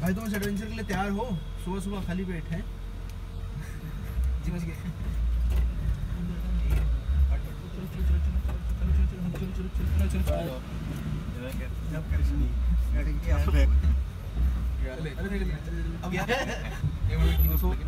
भाई तुम इस एडवेंचर के लिए तैयार हो सुबह सुबह खाली पेट है जी गए साढ़े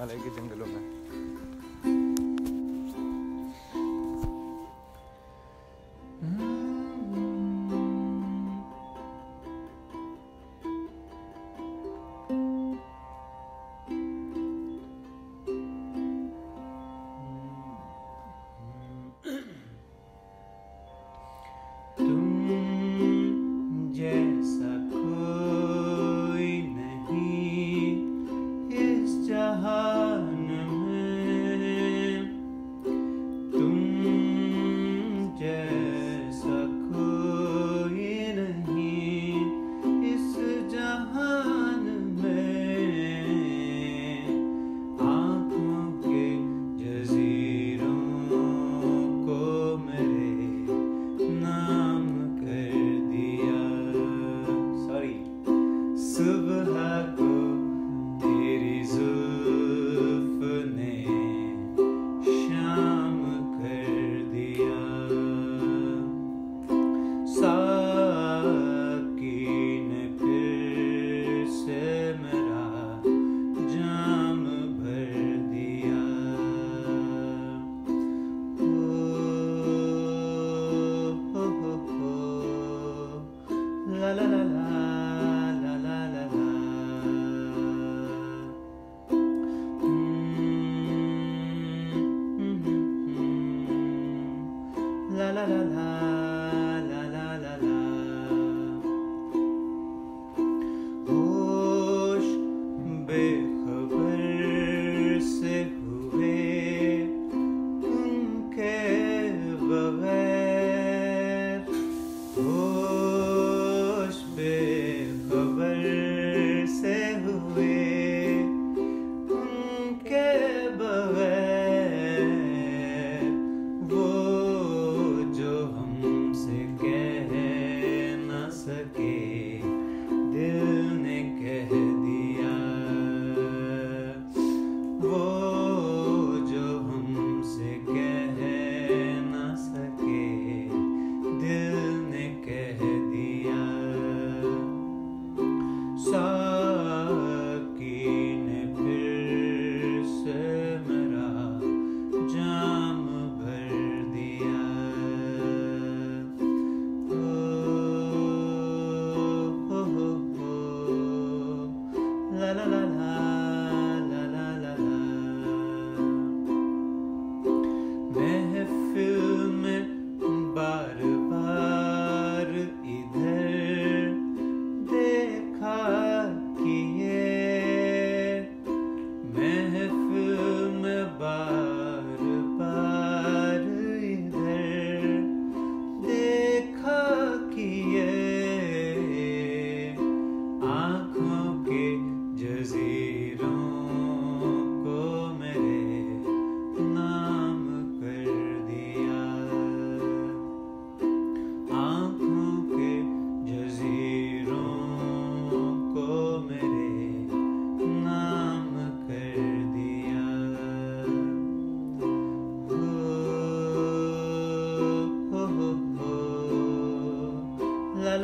हिमालय के जंगलों में। सुबह Yeah. la la la la.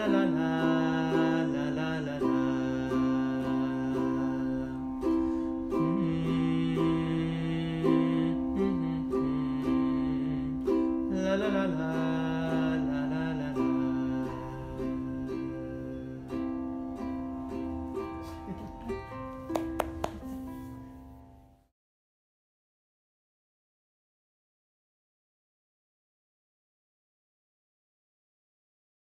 la la.